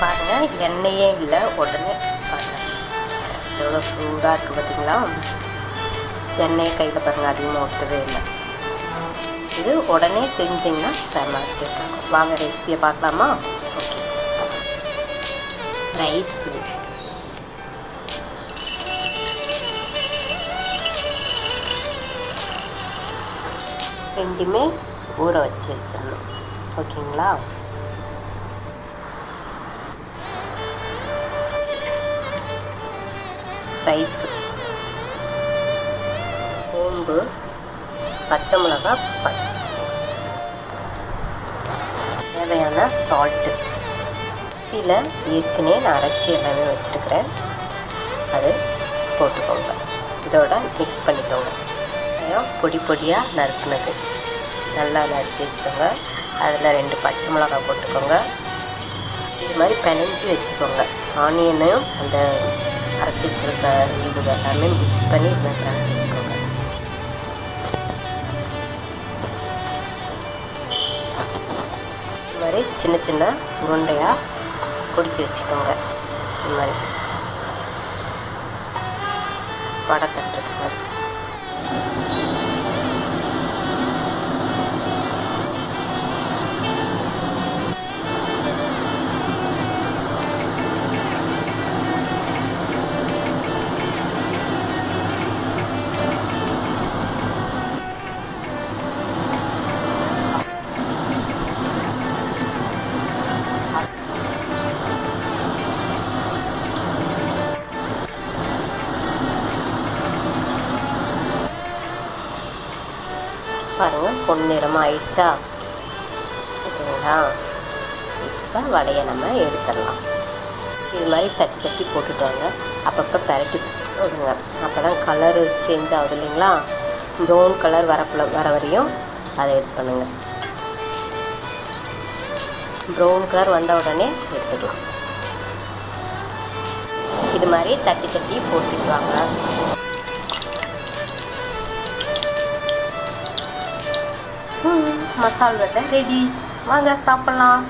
பாருங்கள் எண்ணெயே இல்லை உடனே பாருங்கள் எவ்வளோ சூடாக இருக்குது பார்த்தீங்களா? எண்ணெயை கையில் பாருங்கள் அதிகமாக ஒட்டவே இல்லை. இது உடனே செஞ்சிங்கன்னா செம்ம டேஸ்ட் ஆகும் வாங்க ரெசிபியை பார்க்கலாமா? ஓகே ரைஸ் ரெண்டுமே ஊற வச்சு வச்சிடணும். ஓகேங்களா ரைஸ் சோம்பு பச்சை மிளகா ப- தேவையான சால்ட்டு சில ஏற்கனவே நான் அரைச்சி எல்லாமே வச்சுருக்கிறேன். அது போட்டுக்கோங்க. இதோட மிக்ஸ் பண்ணிக்கோங்க. வெங்காயம் பொடி பொடியாக நறுக்குனது. நல்லா நறுக்கி வச்சுக்கோங்க. அதில் ரெண்டு பச்சை மிளகா போட்டுக்கோங்க. இது மாதிரி பிணைஞ்சி வச்சுக்கோங்க. ஆனியனையும் அந்த அரைச்சி வச்சுருக்க இது எல்லாமே மிக்ஸ் பண்ணி இது மாதிரி வச்சுக்கோங்க இது மாதிரி சின்ன சின்ன உருண்டையாக பிடிச்சி வச்சுக்கோங்க இது மாதிரி வடை தட்டுறது மாதிரி பாருங்கள் பொன்னிறமாக ஆயிடுச்சா ஓகேங்களா இப்போ வடையை நம்ம எடுத்துடலாம். இது மாதிரி தட்டி தட்டி போட்டுக்கோங்க. அப்பப்போ பரட்டி விடுங்க அப்போ தான் கலரு சேஞ்ச் ஆகுது இல்லைங்களா? ப்ரௌன் கலர் வரக்குள்ள வர வரையும் அதை இது பண்ணுங்கள் ப்ரௌன் கலர் வந்த உடனே எடுத்துக்கலாம். இது மாதிரி தட்டி தட்டி போட்டுட்டு வாங்க ம், மசால் வடை ரெடி வாங்க சாப்பிட்லாம்